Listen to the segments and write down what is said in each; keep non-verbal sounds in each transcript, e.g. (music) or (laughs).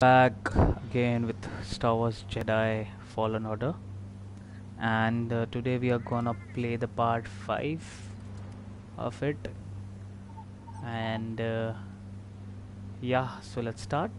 back again with Star Wars Jedi Fallen Order. And uh, today we are gonna play the part 5 of it. And uh, yeah so let's start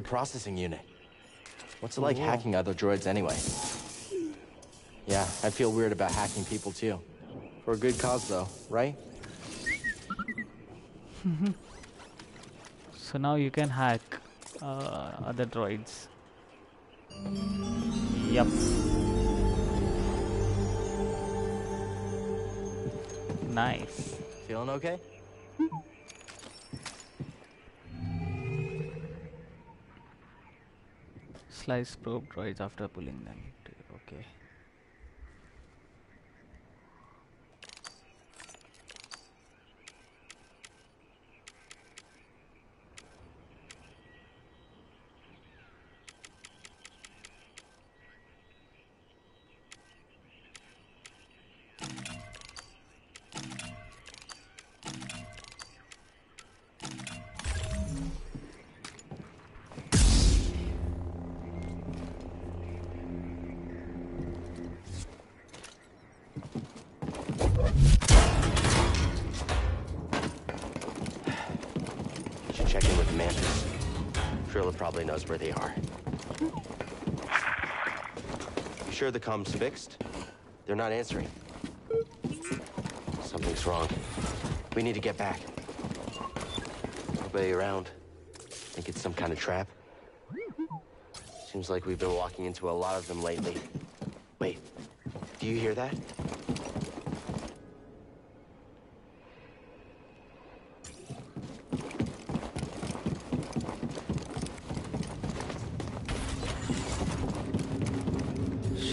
droid processing unit. What's it like hacking other droids anyway? Yeah, I feel weird about hacking people too. For a good cause though, right? (laughs) so now you can hack uh, other droids yep nice Feeling okay? (laughs) Slice probe droids after pulling them. The comms fixed? They're not answering. Something's wrong. We need to get back. Nobody around. Think it's some kind of trap? Seems like we've been walking into a lot of them lately. Wait, do you hear that?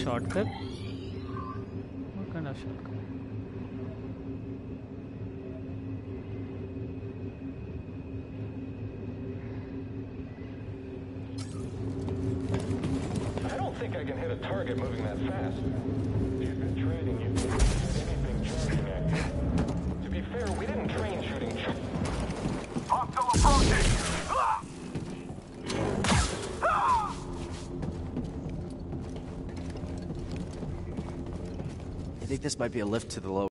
Shortcut? What kind of shortcut? I don't think I can hit a target moving that fast. She's been training you anything charging. To be fair, we didn't train shooting Hostile approaching! I think this might be a lift to the low.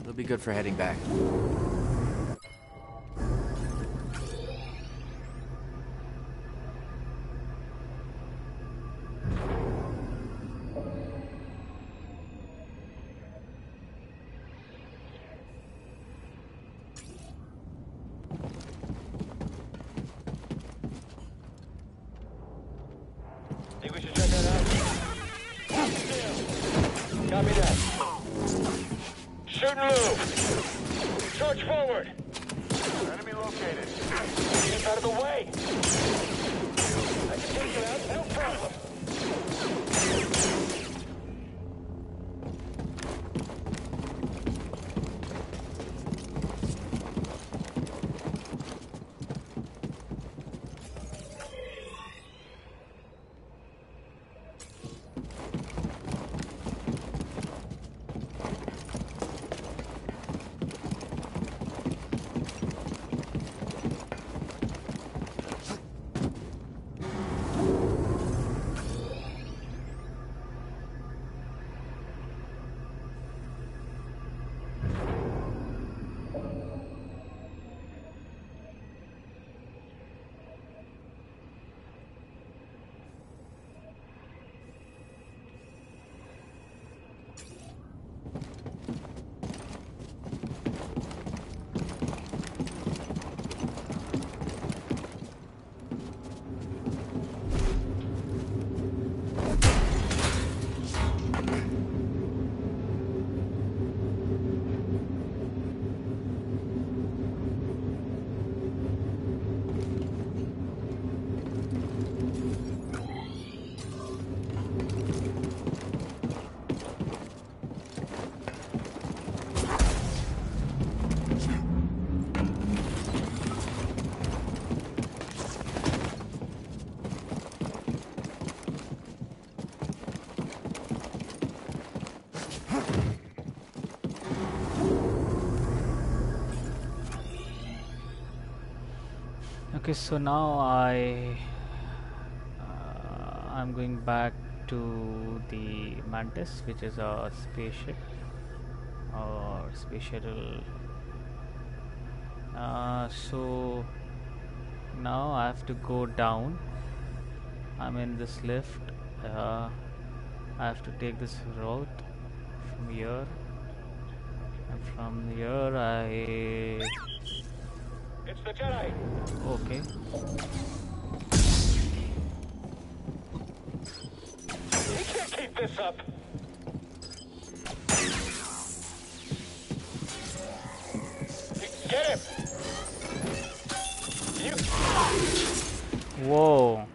It'll be good for heading back. Okay, so now I uh, I'm going back to the Mantis, which is a spaceship or space shuttle. Uh, so now I have to go down. I'm in this lift. Uh, I have to take this route from here, and from here I It's the Jedi. okay. Can't keep this up. Get him. You. Whoa,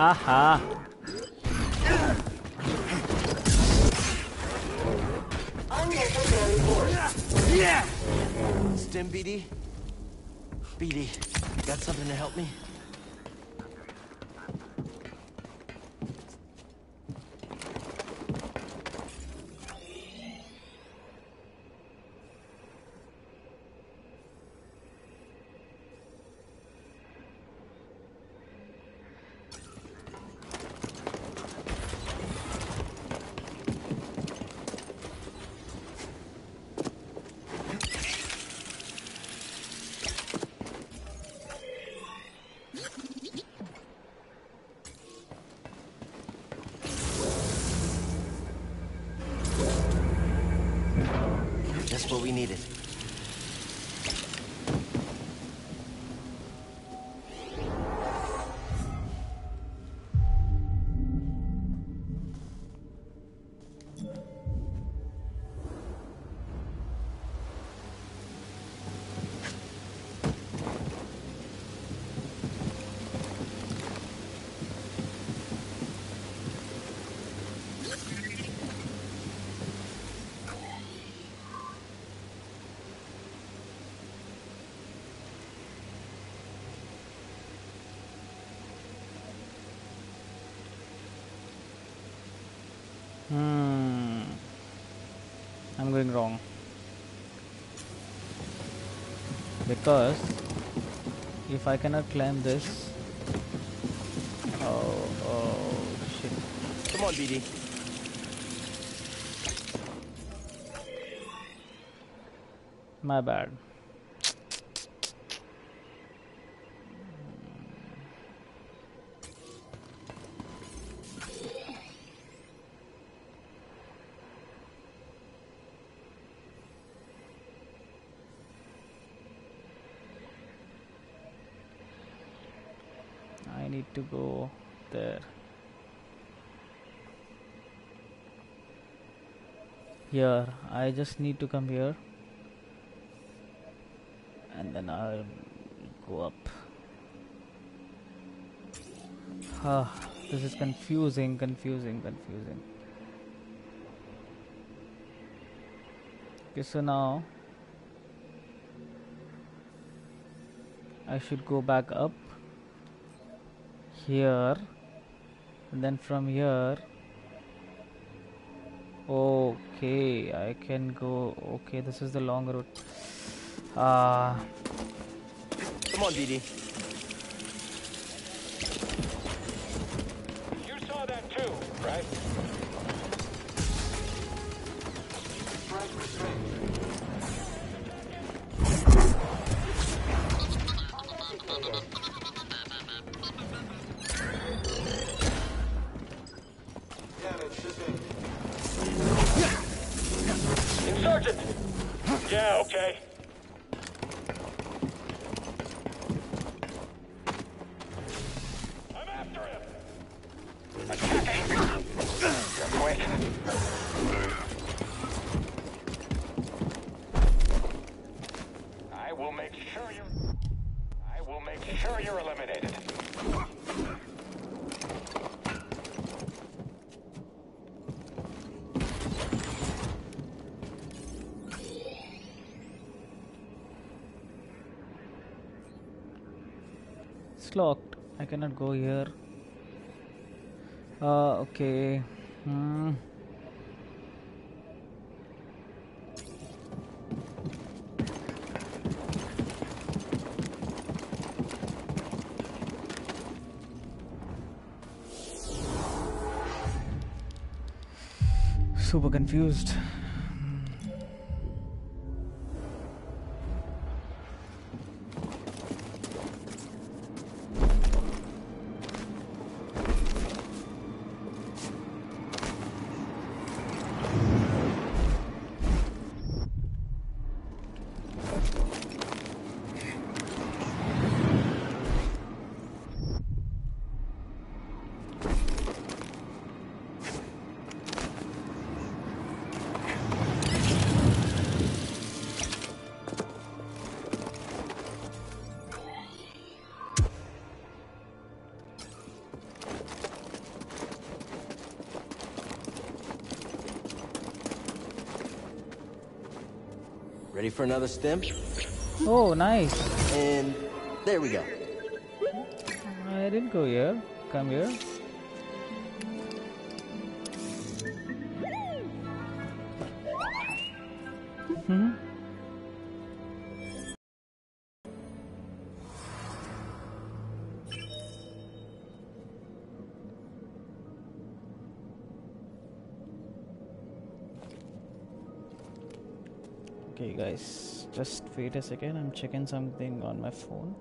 aha. Unnecessary force. Stim BD? BD, got something to help me? We needed. Hmm. I'm going wrong. Because if I cannot climb this. Oh, oh, shit. Come on, BD. My bad. need to go there. Here, I just need to come here. And then I'll go up. Ah, this is confusing, confusing, confusing. Okay, so now I should go back up here and then from here okay I can go okay this is the long route uh Come on, BD. Yeah, okay. Cannot go here. Uh okay. Hmm. Super confused for another stim? oh nice And there we go. I didn't go here. Come here. Wait a second. I'm checking something on my phone.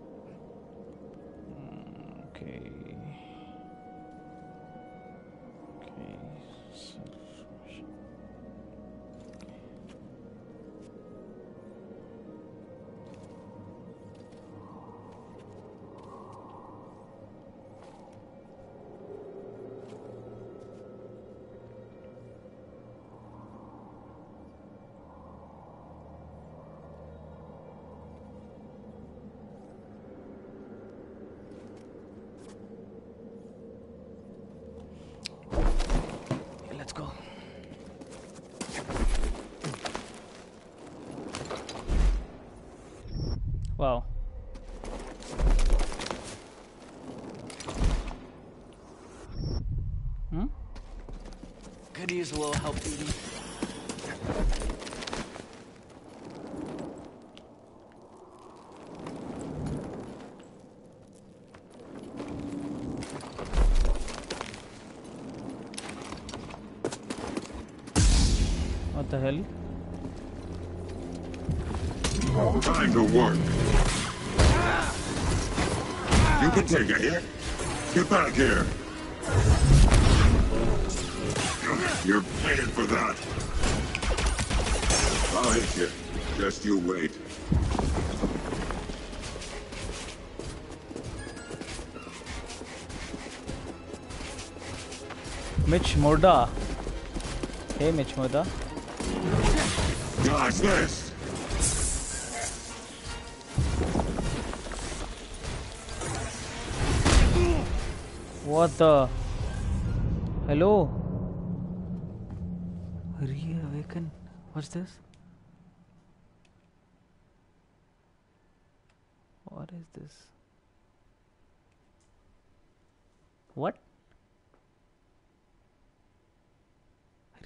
Could use a little help, BD. What the hell? Time to work. You can take it here. Get back here. You're paying for that. I'll hit you. Just you wait. Mitch Murda. Hey, Mitch Murda. Dodge this! What the? Hello? Reawaken? What's this? What is this? What?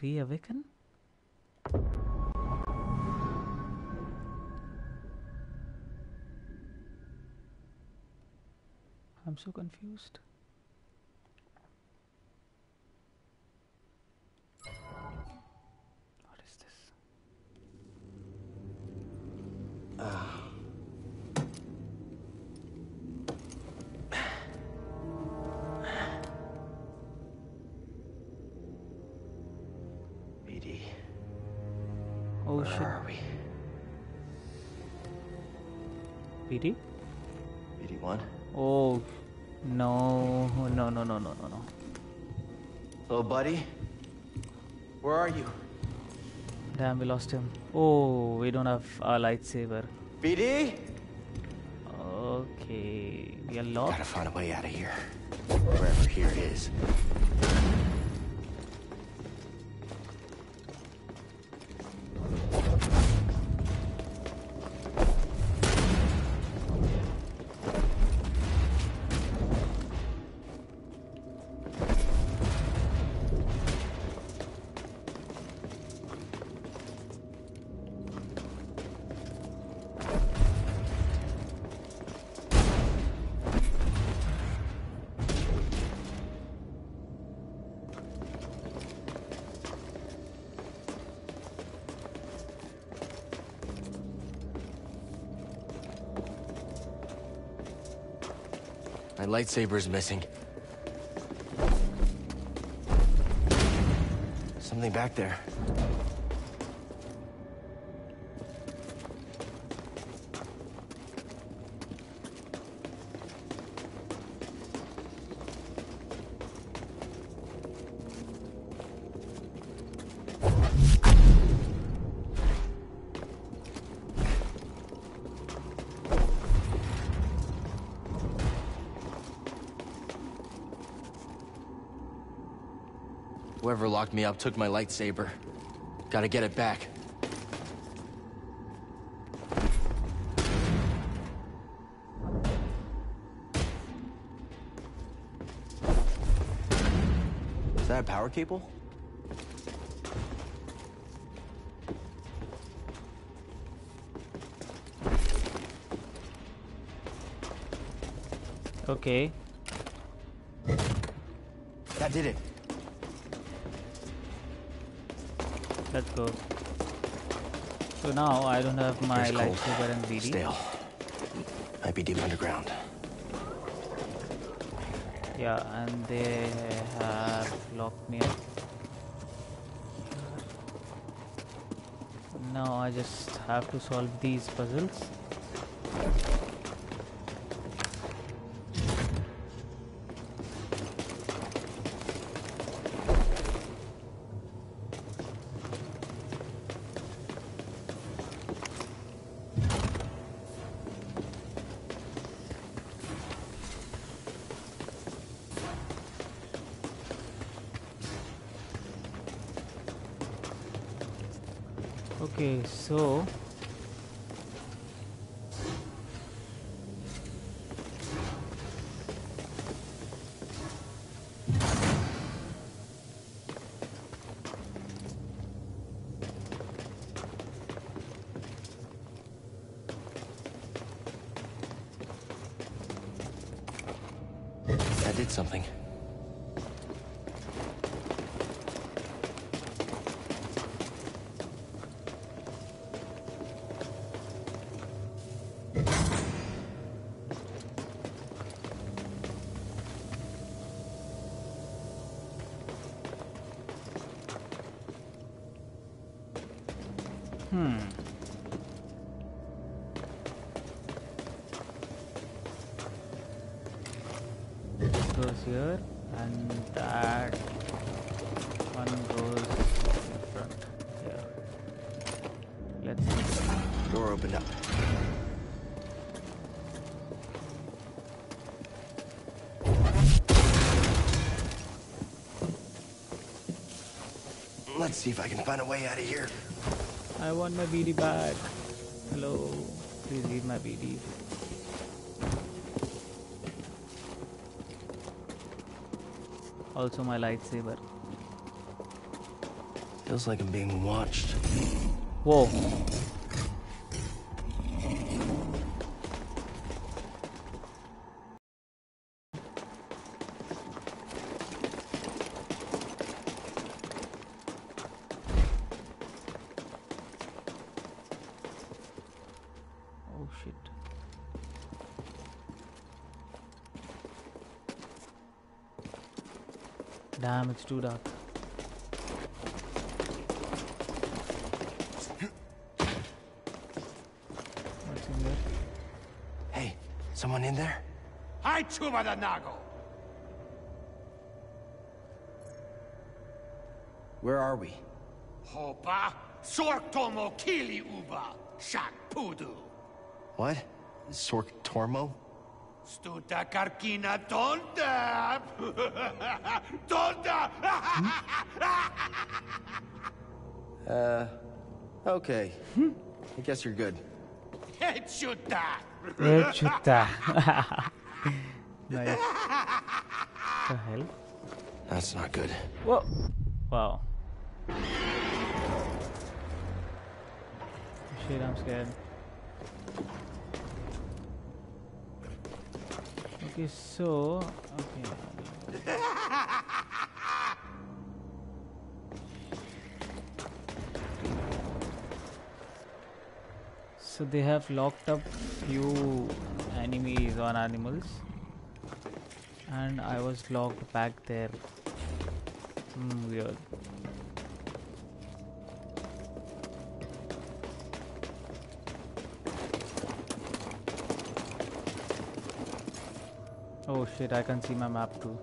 Reawaken? I'm so confused. Lost him. Oh we don't have our lightsaber. BD? Okay. We are locked. Gotta find a way out of here. Wherever here is. My lightsaber's missing. Something back there. Locked me up took my lightsaber. Gotta get it back. Is that a power cable? Okay. That did it. Go. So now I don't have my lightsaber and BD. Stale. Might be deep underground. Yeah, and they have locked me up. Now I just have to solve these puzzles. Hmm. This goes here and that one goes in front. Yeah. Let's see. Door opened up. Let's see if I can find a way out of here. I want my BD back. Hello. Please leave my BD. Also my lightsaber. Feels like I'm being watched. Whoa. Oh shit. Damn, it's too dark. What's in there? Hey, someone in there? Hi, Chuba the Nago. Where are we? Hopa, Sortomo Kili Uba, Shak Pudu. What? Sorc Tormo? Stuta Karkina Tonda. (laughs) Tonda. (laughs) Uh, okay. I guess you're good. Hechuta. Echutta. (laughs) nice. the hell? That's not good. Whoa. Wow. Shit, I'm scared. Okay, so okay. So they have locked up few enemies on animals, and I was locked back there. Hmm, weird. Shit, I can see my map too.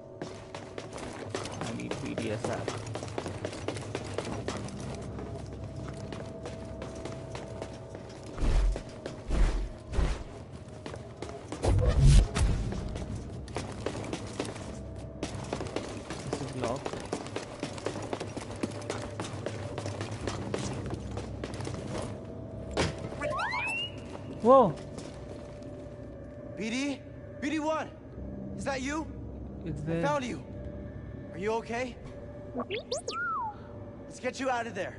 I need BDS app. Whoa! BD? BD1! Is that you? It's I there. found you. Are you okay? (laughs) Let's get you out of there.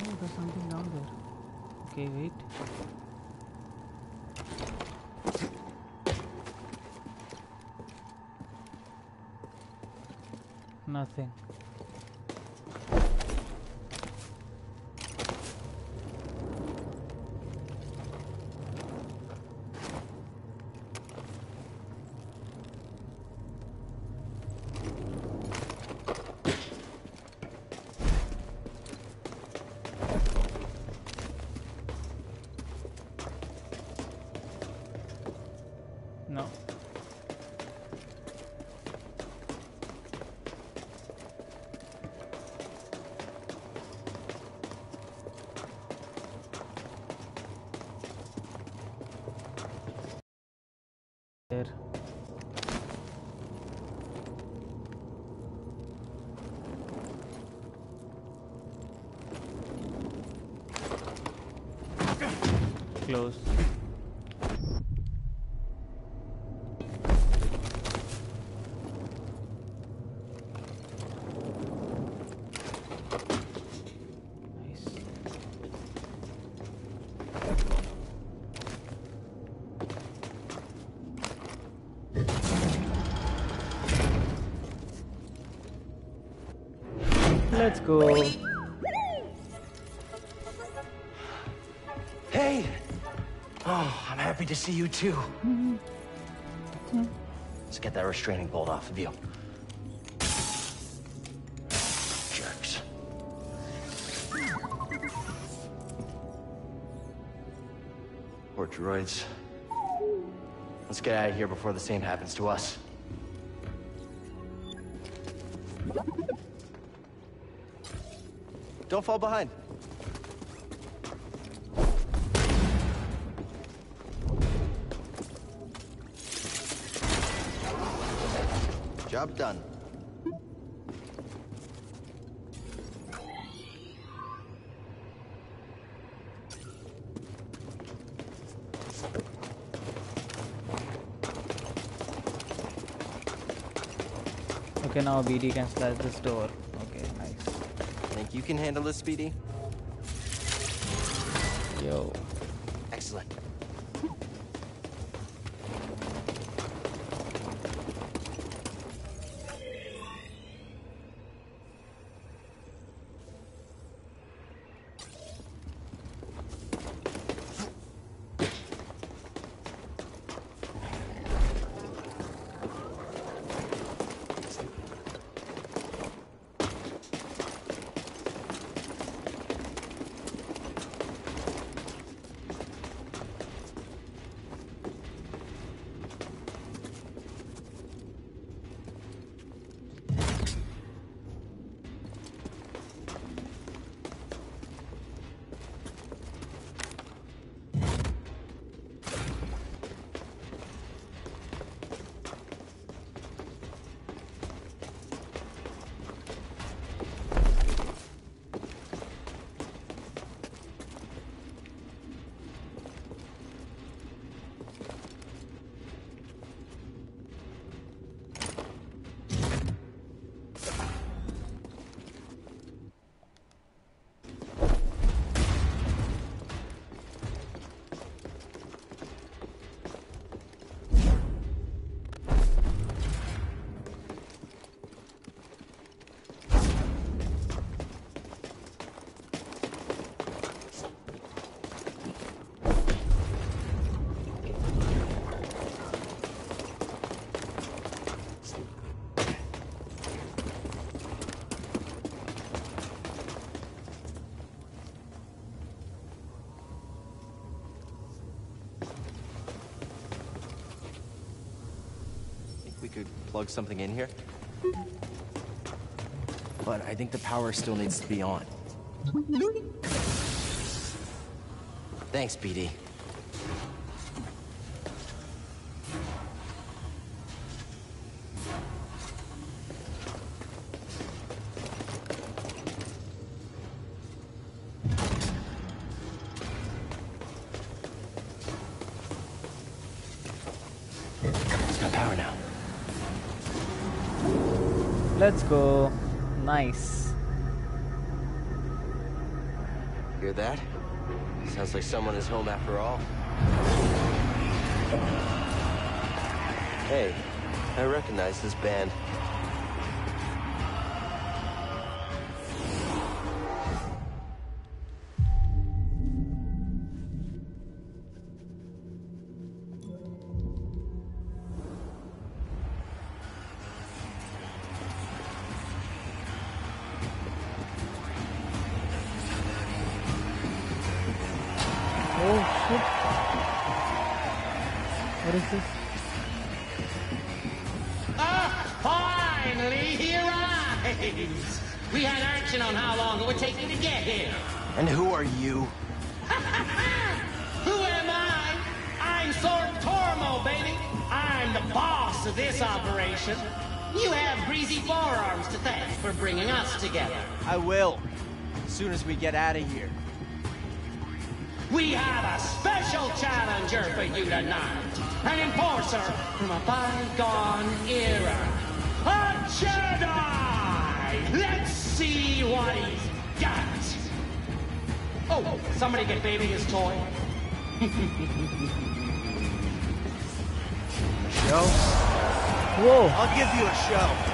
Oh, there's something down there. Okay, wait. Nothing. No. There. Nice. Let's go. To see you too. Let's get that restraining bolt off of you. Jerks. Poor droids. Let's get out of here before the same happens to us. Don't fall behind. Job done. Okay, now BD can slash this door. Okay, nice. Think you can handle this, Speedy? Plug something in here? But I think the power still needs to be on. Thanks, BD. Let's go. Nice. Hear that? Sounds like someone is home after all. Hey, I recognize this band. I'll give you a show.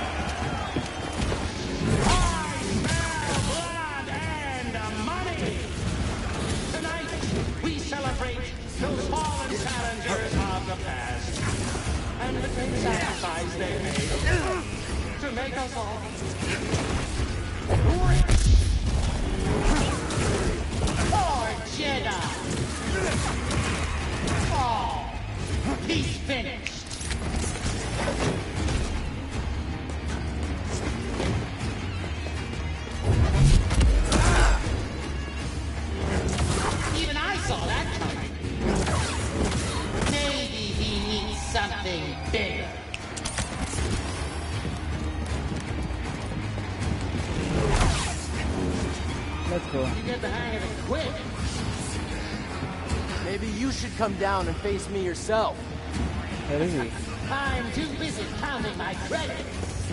come down and face me yourself. Where is he? I'm too busy counting my credits.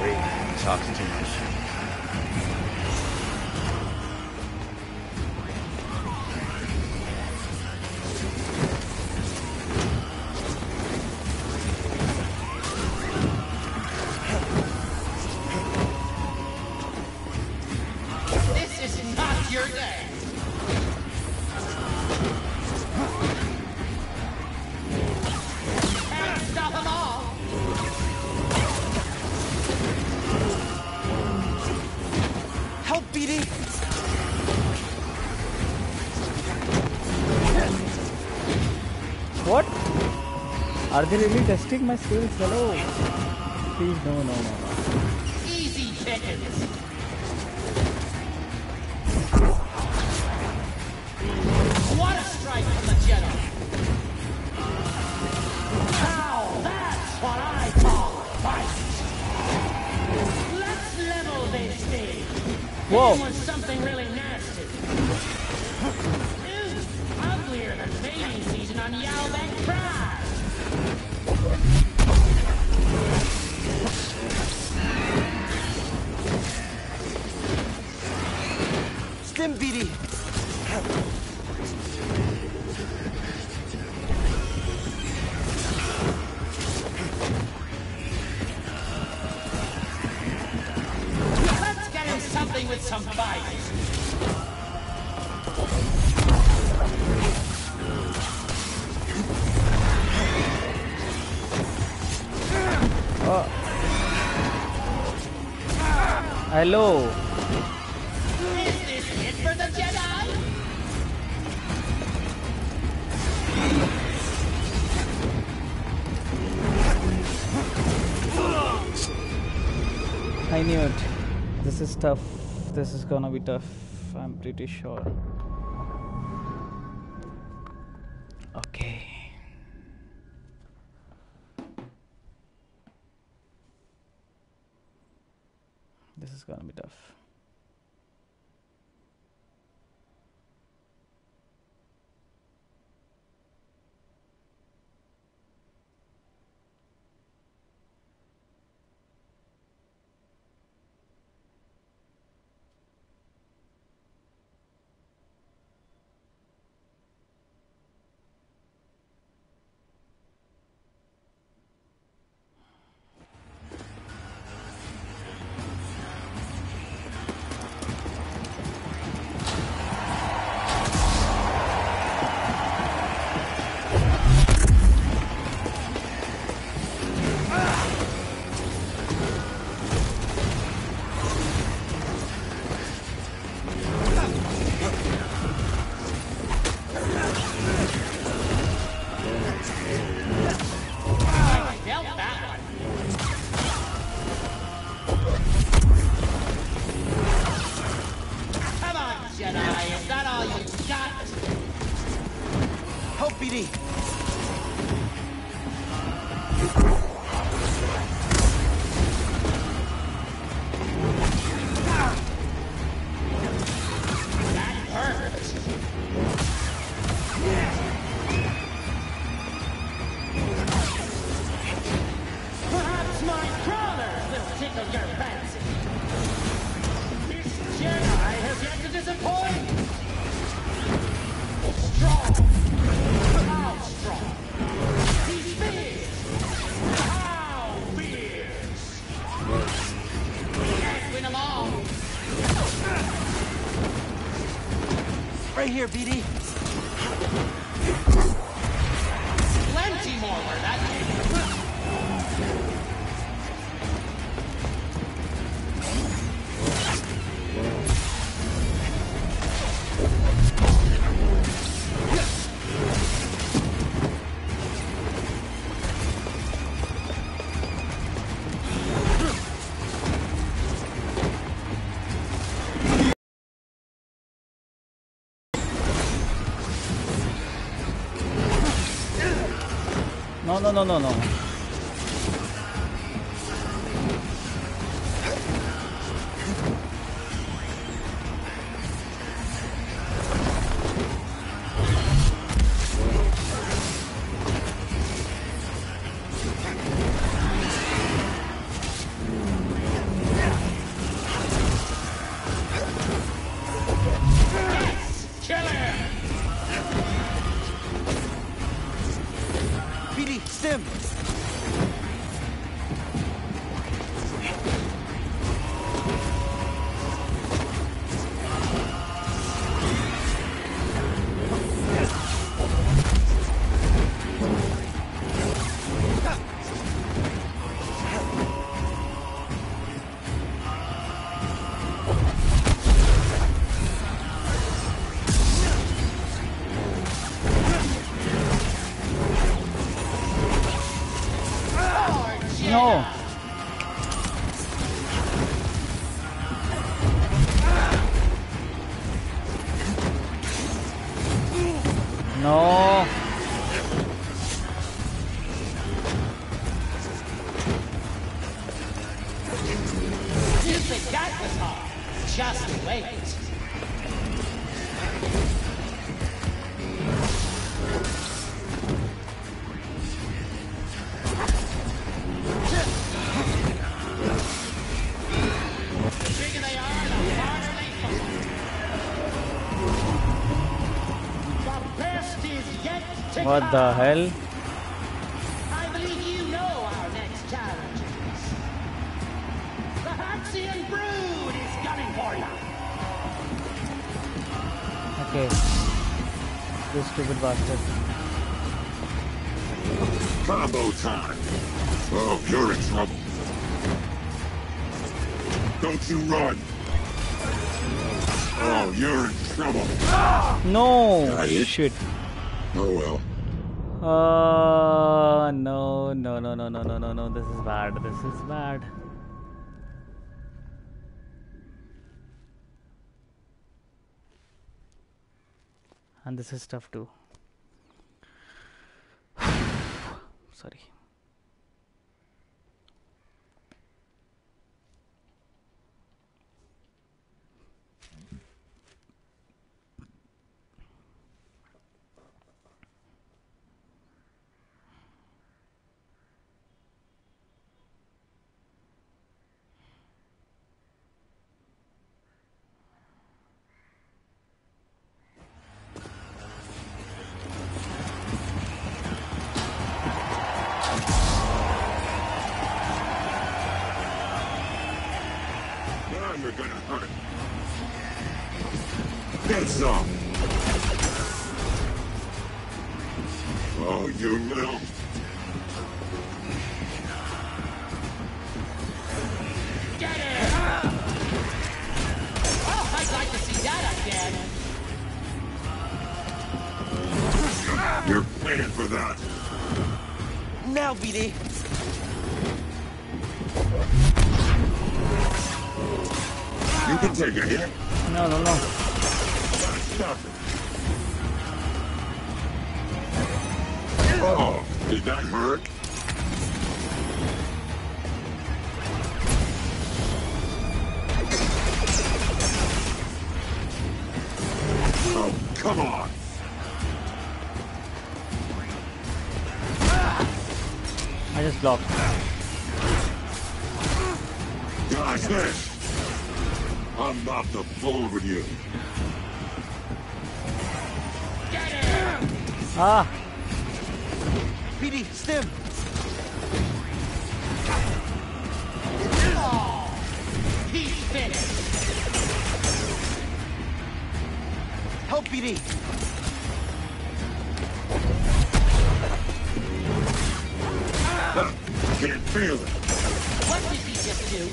Great. Talks Are they really testing my skills? Hello? Please, no, no, no. Hello. Is this it for the Jedi? I knew it. This is tough. This is gonna be tough. I'm pretty sure. Jedi. Is that all you got? Help, BD. here, BD. No, no, no, no, gunning for you. Okay. This stupid bastard. Combo time. Oh, you're in trouble. Don't you run. Oh, you're in trouble. No. Got it. Shit. Oh well. Uh, no, no, no, no, no, no, no, no. This is bad. This is bad. And this is tough too. (sighs) Sorry. Help, BD! Can't feel it. What did he just do?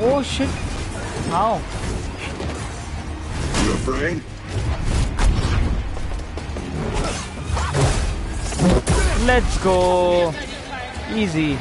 oh shit. How? You afraid? Let's go. Easy.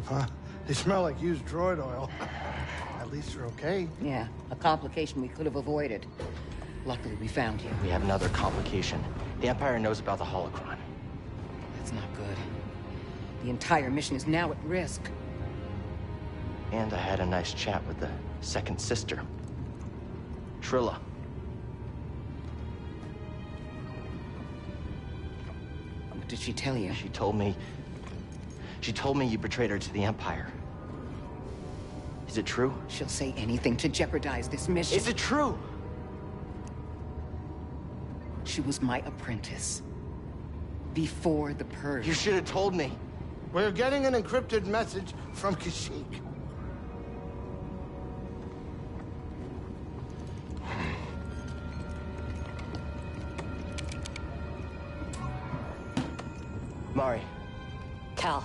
Group, huh? They smell like used droid oil. At least they're okay. Yeah, a complication we could have avoided. Luckily, we found you. We have another complication. The Empire knows about the holocron. That's not good. The entire mission is now at risk. And I had a nice chat with the second sister, Trilla. What did she tell you? She told me. She told me you betrayed her to the Empire. Is it true? She'll say anything to jeopardize this mission. Is it true? She was my apprentice. Before the purge. You should have told me. We're getting an encrypted message from Kashyyyk. Mari, Cal,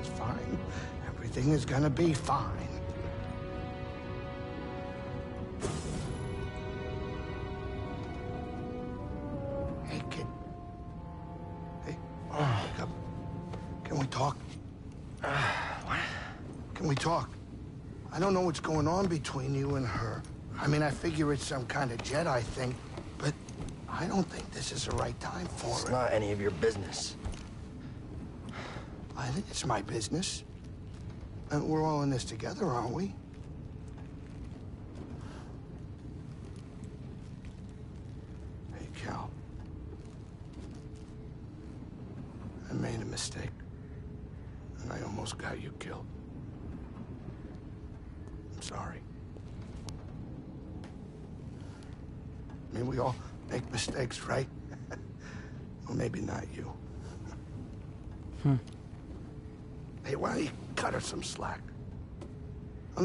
Is fine. Everything is gonna be fine. Hey, kid. Hey, wake up. Can we talk? what? Can we talk? I don't know what's going on between you and her. I mean, I figure it's some kind of Jedi thing, but I don't think this is the right time for It's it. It's not any of your business. Think it's my business. And we're all in this together, aren't we? Hey, Cal. I made a mistake. And I almost got you killed. I'm sorry. I mean, we all make mistakes, right? well, maybe not you. Hey, why don't you cut her some slack? I'm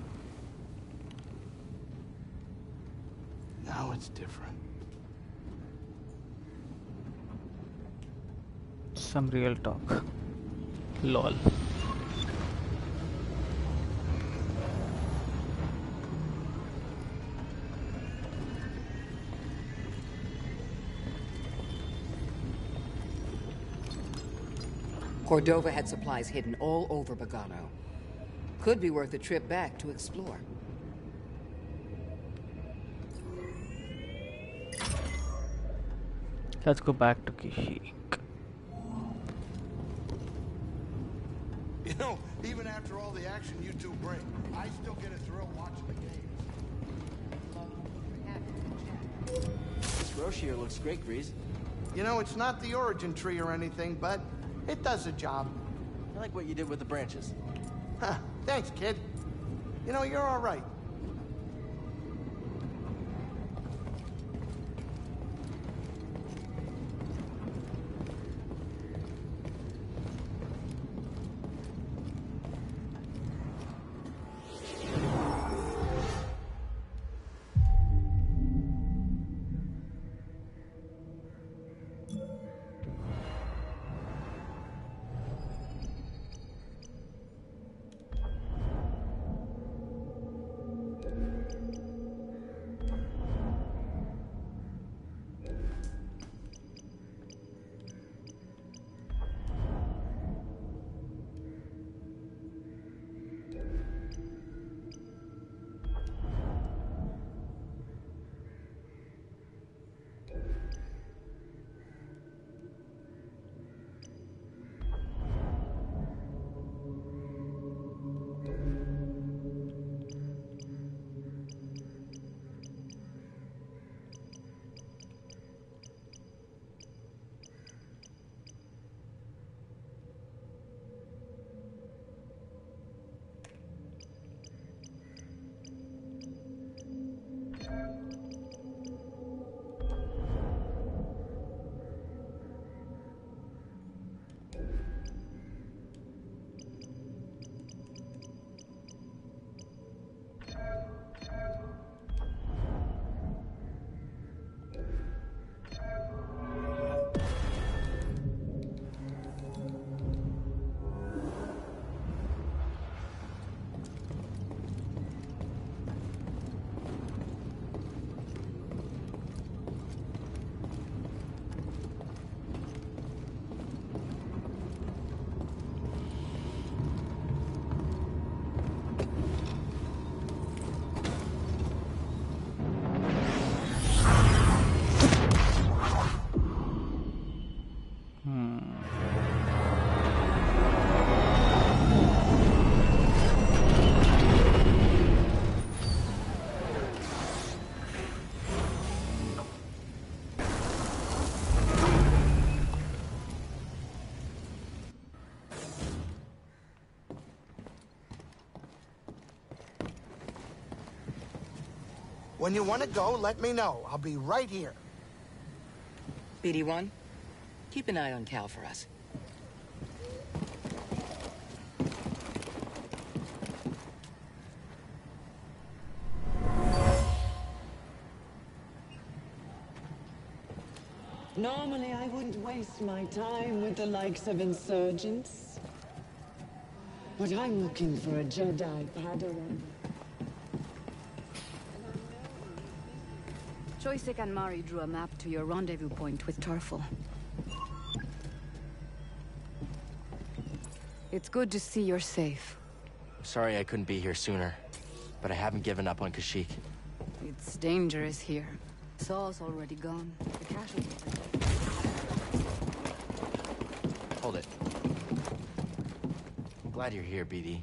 Now it's different. Some real talk. Lol. Cordova had supplies hidden all over Bogano. Could be worth a trip back to explore. Let's go back to Kashyyyk. You know, even after all the action you two bring, I still get a thrill watching the games. This Roshi looks great, Greez. You know, it's not the origin tree or anything, but it does the job. I like what you did with the branches. Huh, thanks, kid. You know, you're all right. When you want to go, let me know. I'll be right here. BD1, keep an eye on Cal for us. Normally, I wouldn't waste my time with the likes of insurgents. But I'm looking for a Jedi Padawan. Choyyssyk and Mari drew a map to your rendezvous point with Tarful. It's good to see you're safe. Sorry I couldn't be here sooner, but I haven't given up on Kashyyyk. It's dangerous here. Saw's already gone. The casualties Hold it. I'm glad you're here, BD.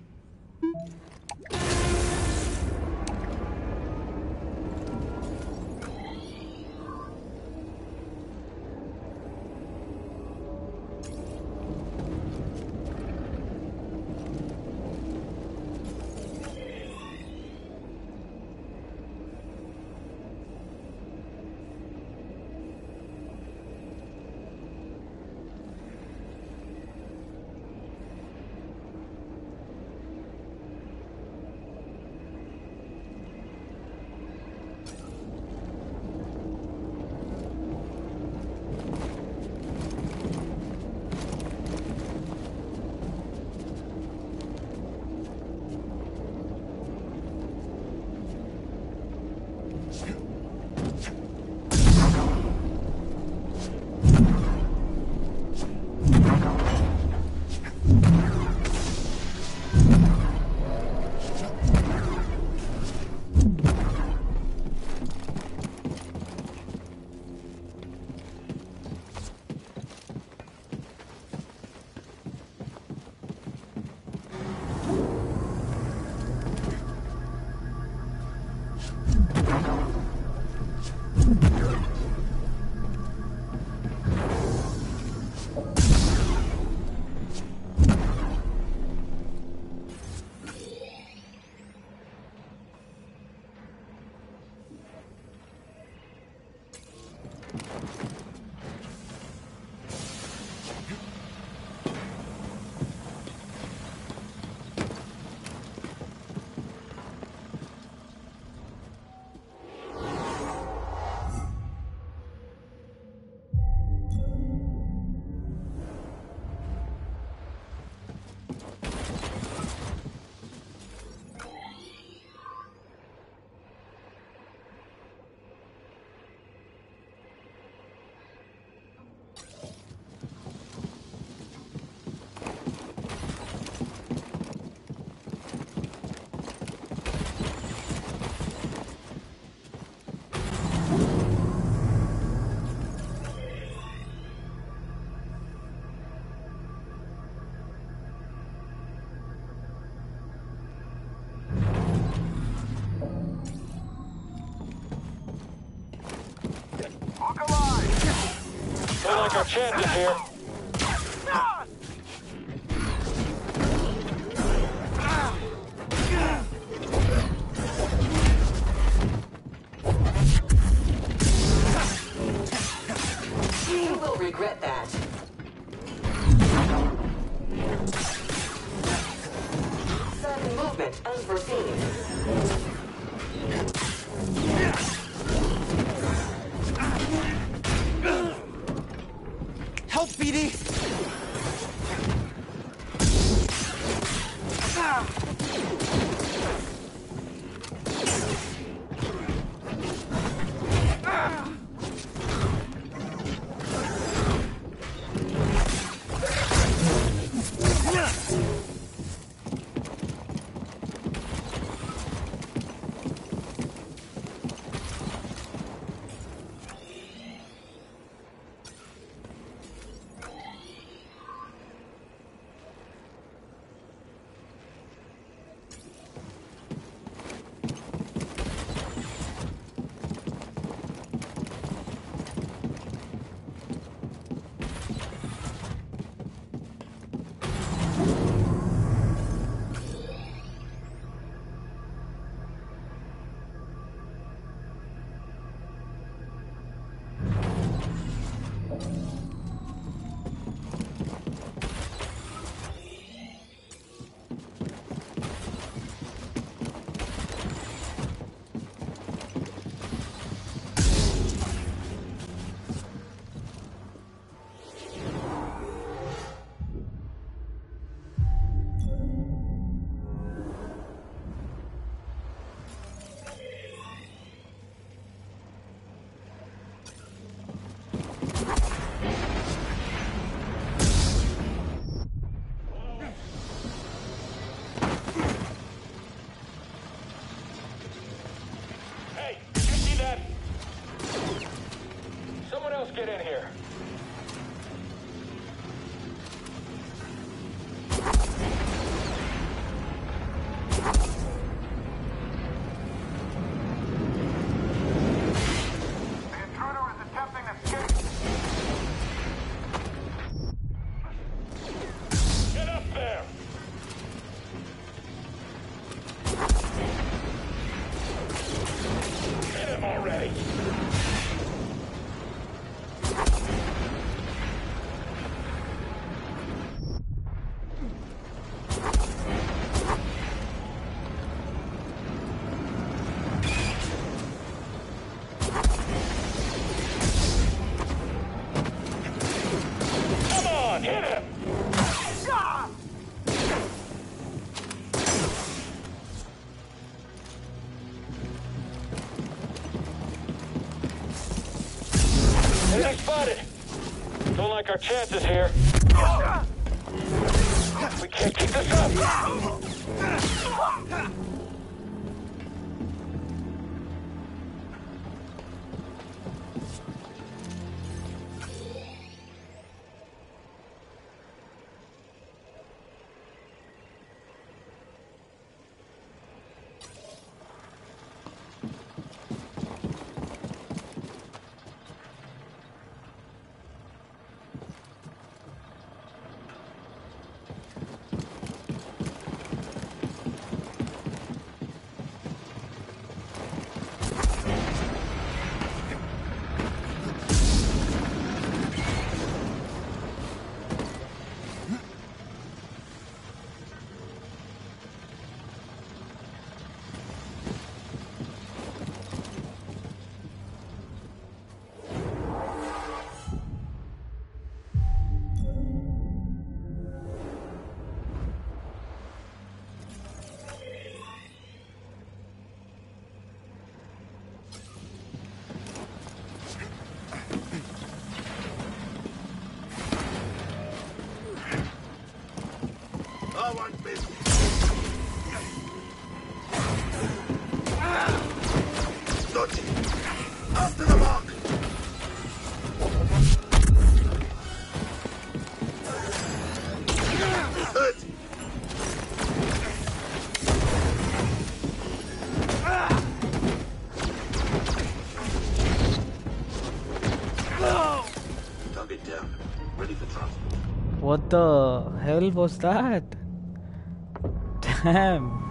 Feel like our champ is here. You will regret that. Spotted! Don't like our chances here. We can't keep this up! The hell was that? Damn.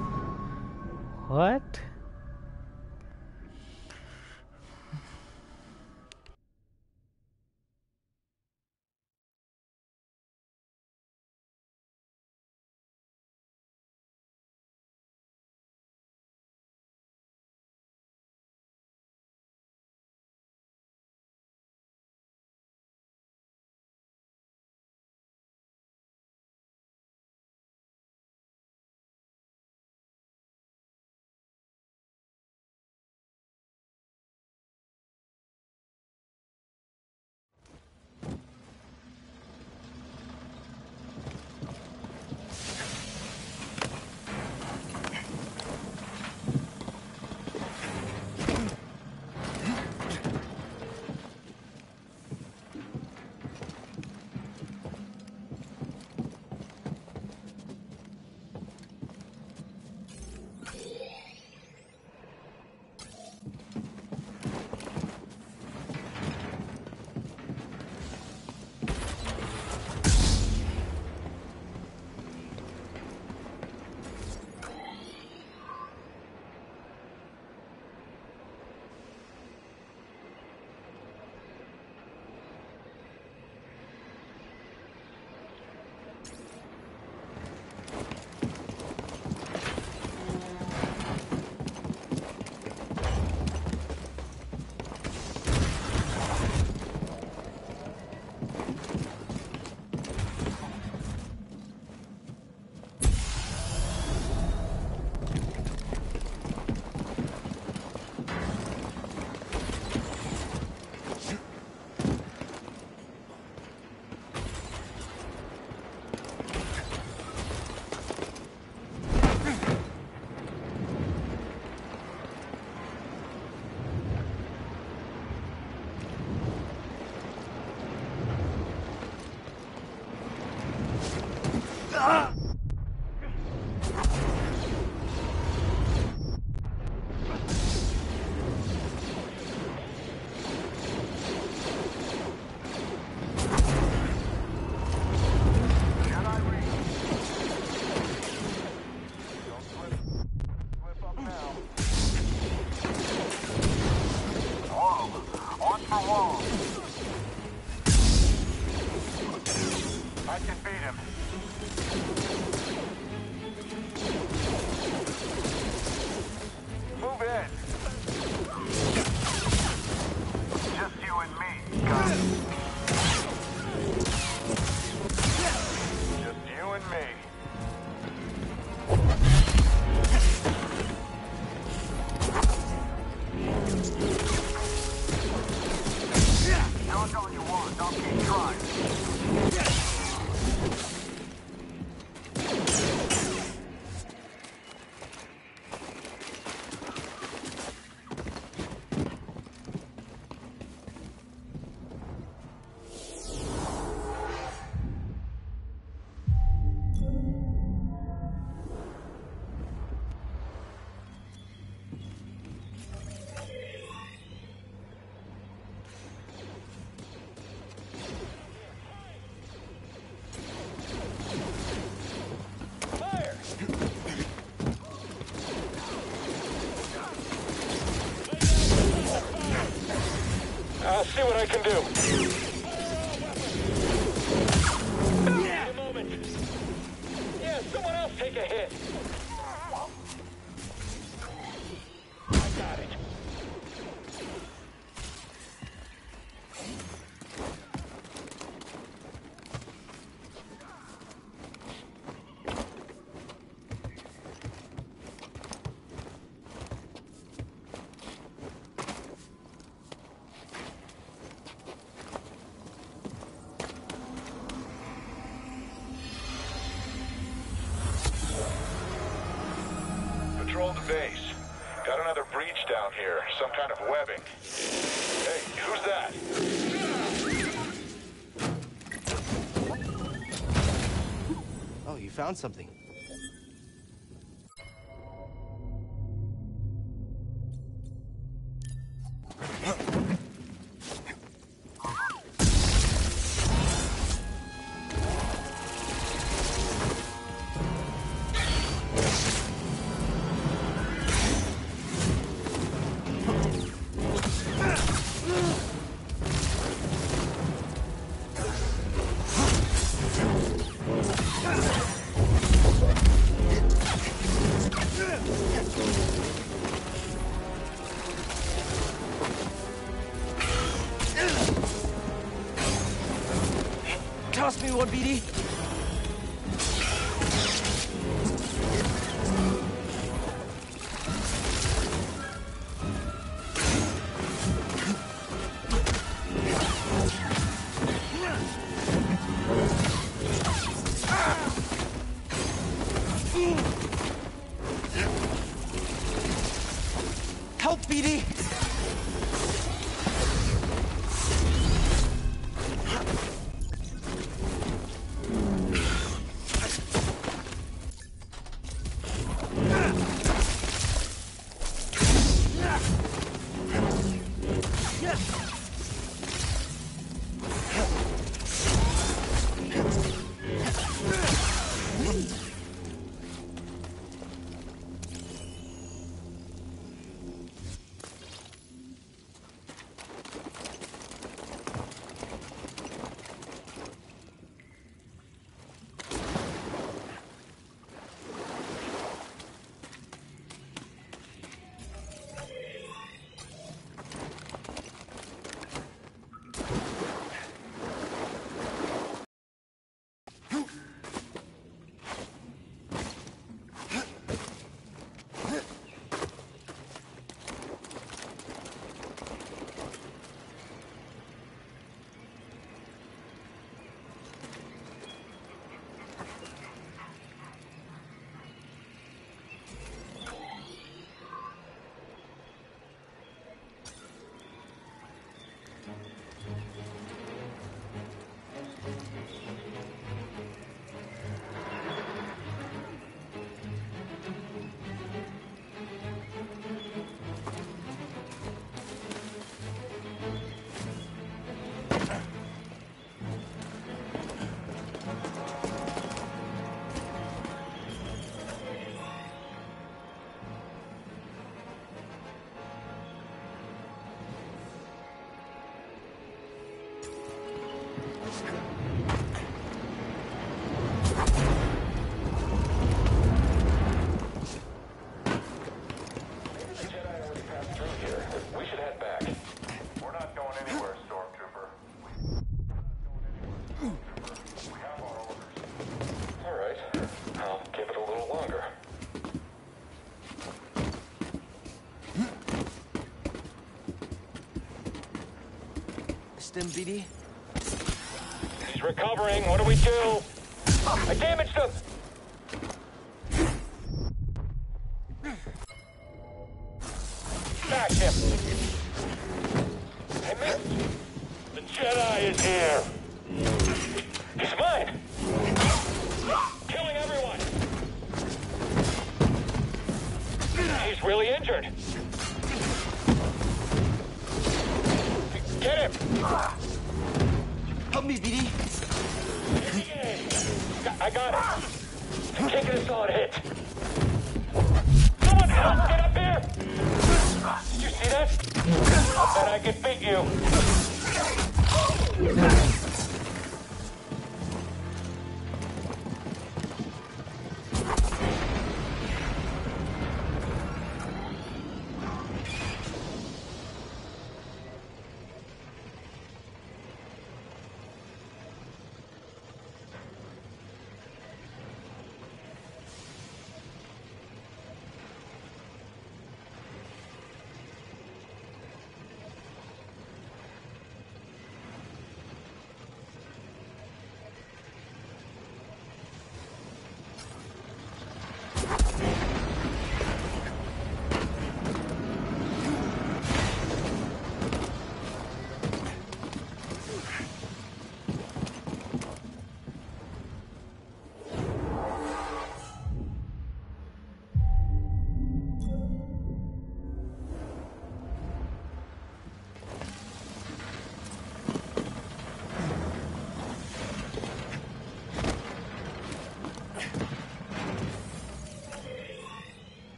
I'll see what I can do. Found something. Him, BD? He's recovering. What do we do? I damaged him!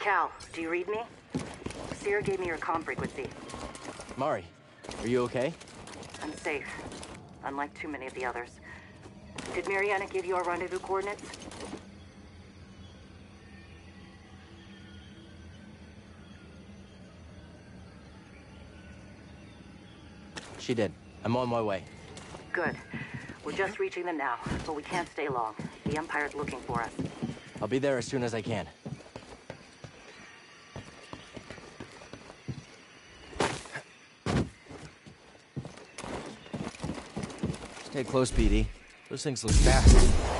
Cal, do you read me? Cere gave me your comm frequency. Mari, are you okay? I'm safe, unlike too many of the others. Did Mariana give you our rendezvous coordinates? She did. I'm on my way. Good. We're just reaching them now, but we can't stay long. The Empire's looking for us. I'll be there as soon as I can. Stay close, BD. Those things look fast.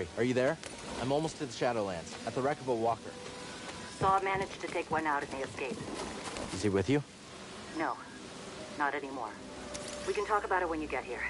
Mari, are you there? I'm almost to the Shadowlands, at the wreck of a walker. Saw managed to take one out and they escaped. Is he with you? No, not anymore. We can talk about it when you get here.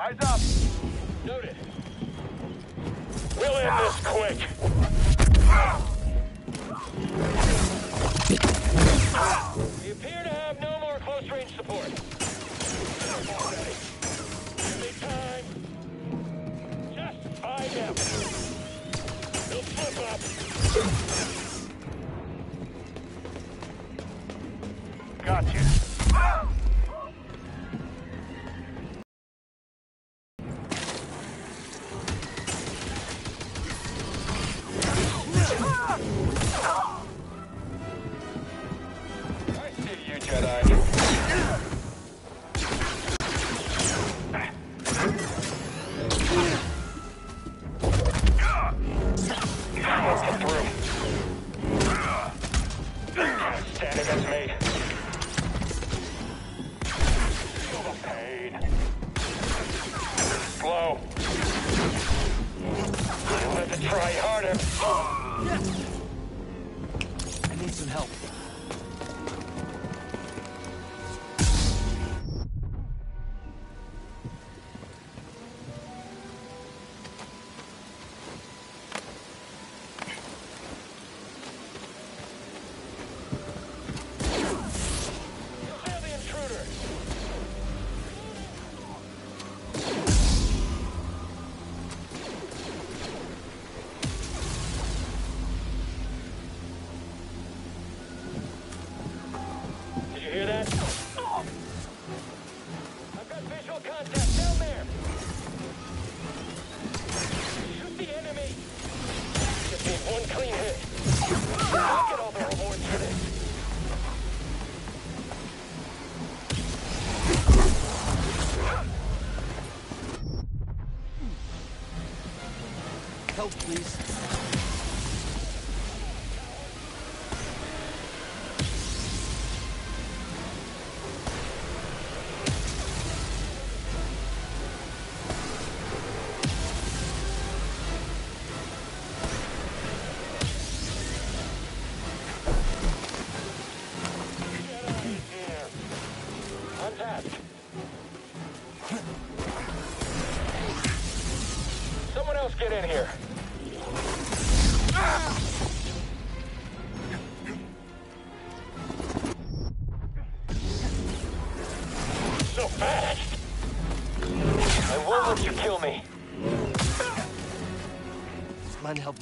Eyes up. Noted. We'll end this quick. We appear to have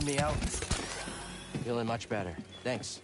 me out? Feeling much better. Thanks.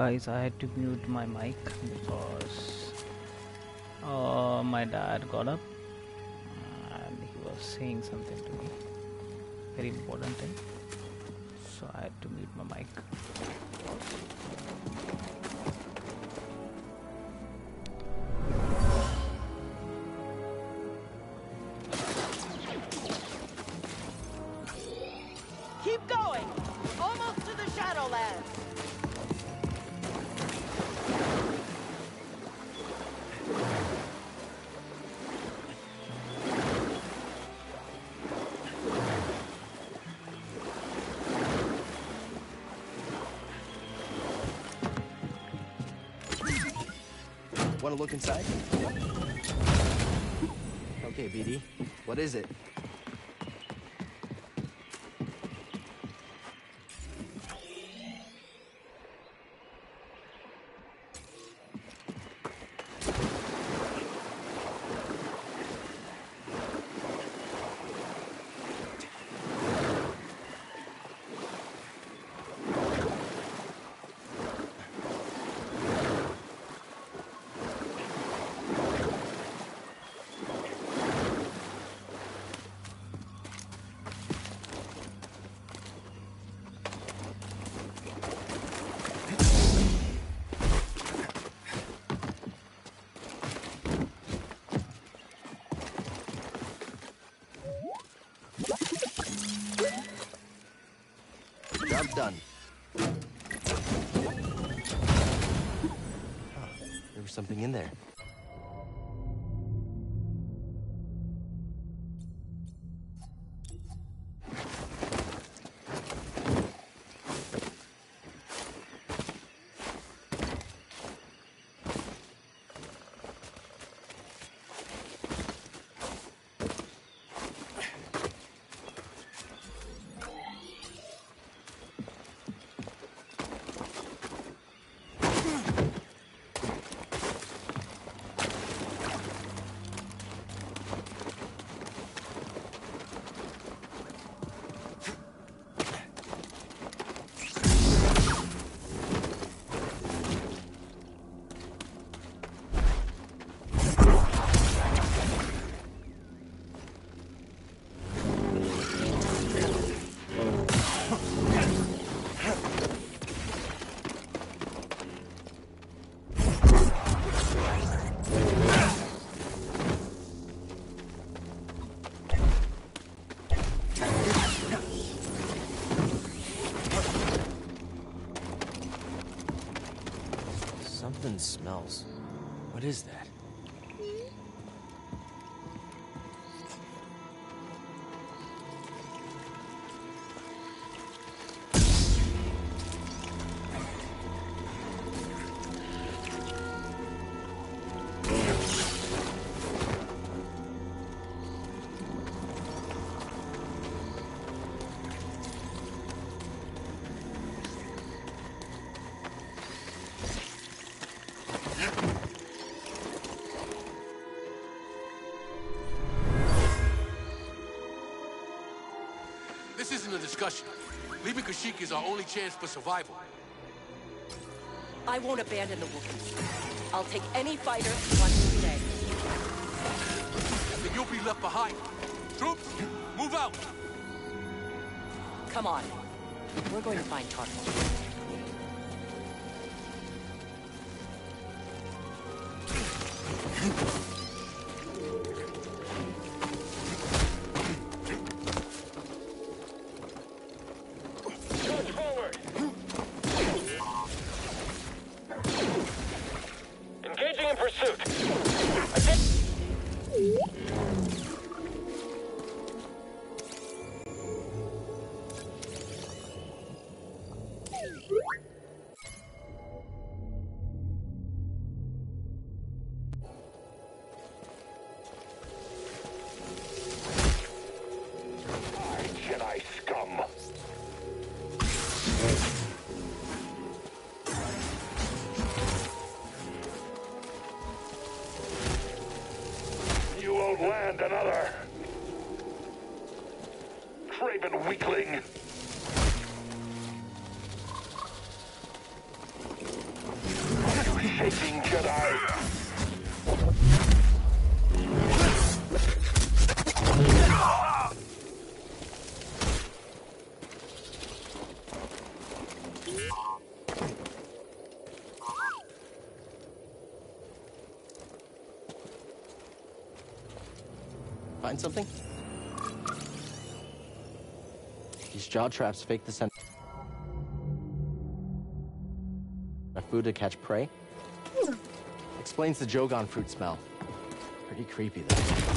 Guys, I had to mute my mic because uh, my dad got up and he was saying something to me, very important thing. So I had to mute my mic. Want to look inside? Okay, BD. What is it? Job done. There was something in there. Something isn't a discussion. Leaving Kashyyyk is our only chance for survival. I won't abandon the Wookiees. I'll take any fighter who wants. Then you'll be left behind. Troops, move out! Come on. We're going to find Tarfful. Find something? These jaw traps fake the scent. A food to catch prey? Explains the Jogan fruit smell. Pretty creepy, though.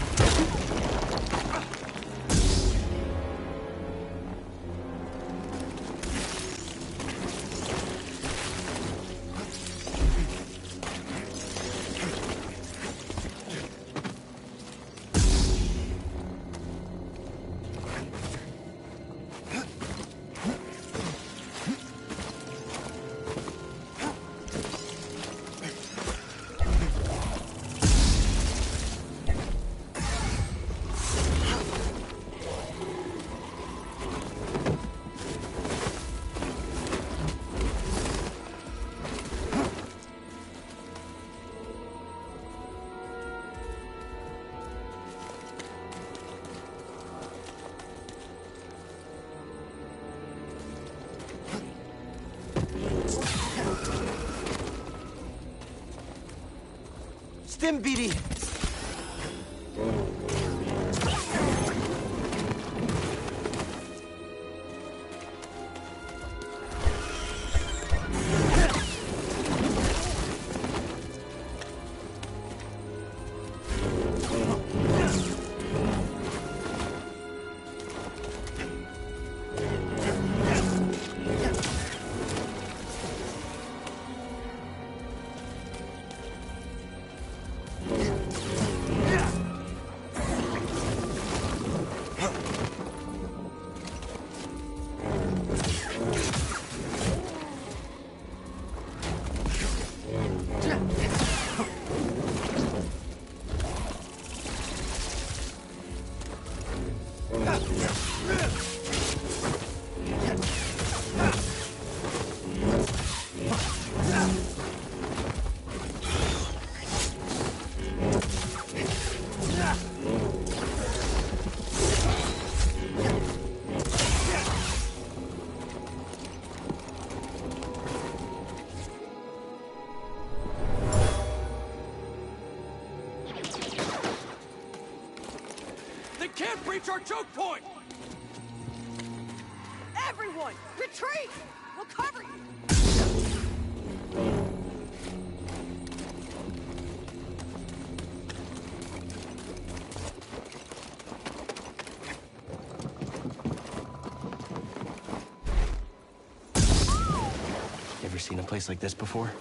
Stim BD. Can't breach our choke point! Everyone, retreat! We'll cover you! Ever seen a place like this before?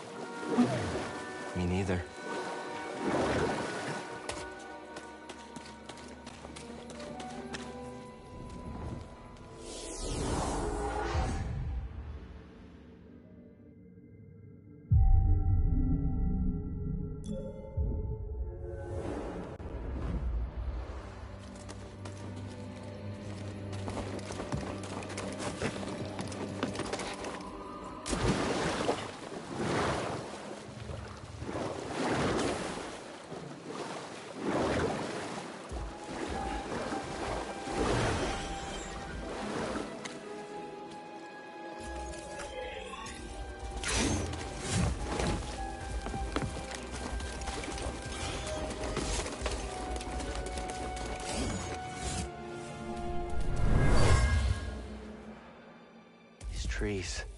trees.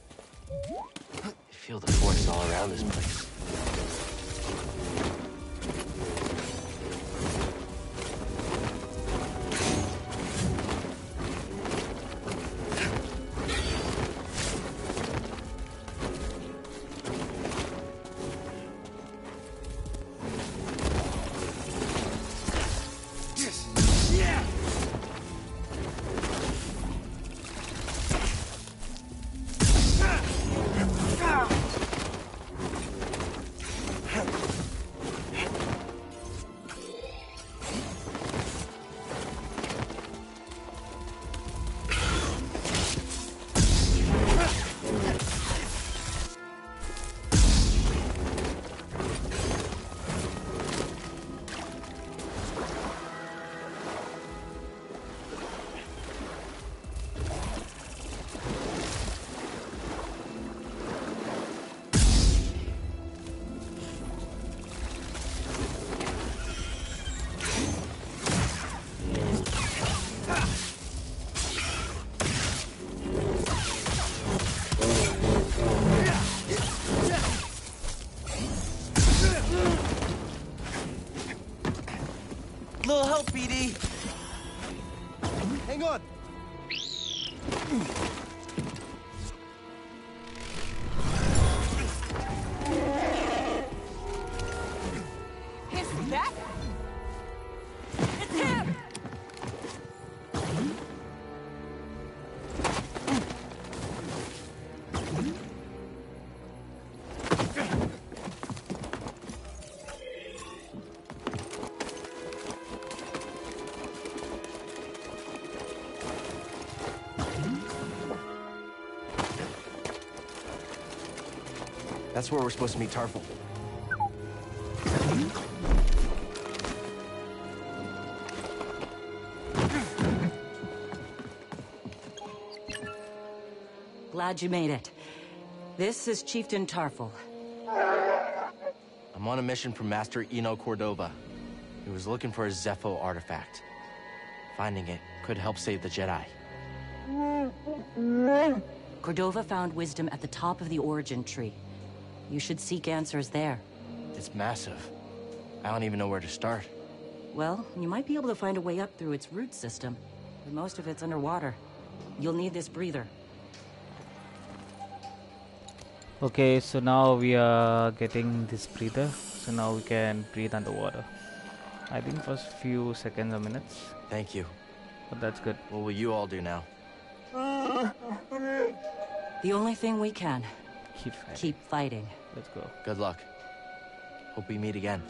That's where we're supposed to meet Tarfful. Glad you made it. This is Chieftain Tarfful. I'm on a mission from Master Eno Cordova. He was looking for a Zeffo artifact. Finding it could help save the Jedi. Cordova found wisdom at the top of the origin tree. You should seek answers there. It's massive. I don't even know where to start. Well, you might be able to find a way up through its root system, but most of it's underwater. You'll need this breather. Okay, so now we are getting this breather. So now we can breathe underwater. I think for a few seconds or minutes. Thank you. But that's good. What will you all do now? The only thing we can. Keep fighting. Keep fighting. Let's go. Good luck. Hope we meet again.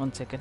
One second.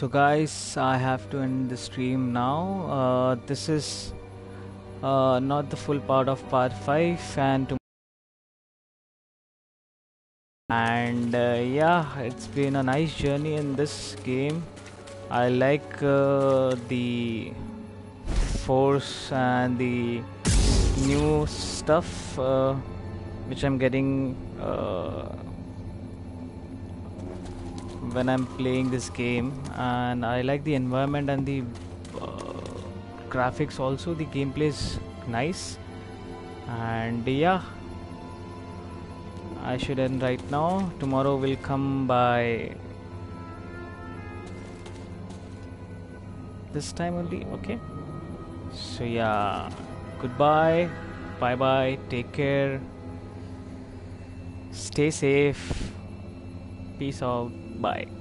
So guys, I have to end the stream now. Uh, this is uh, not the full part of part 5 and and uh, yeah it's been a nice journey in this game I like uh, the force and the new stuff uh, which I'm getting uh, when I'm playing this game and I like the environment and the uh, graphics also the gameplay is nice. And yeah. I should end right now. Tomorrow will come by this time only okay? So yeah. Goodbye. Bye bye take care. Stay safe. Peace out bye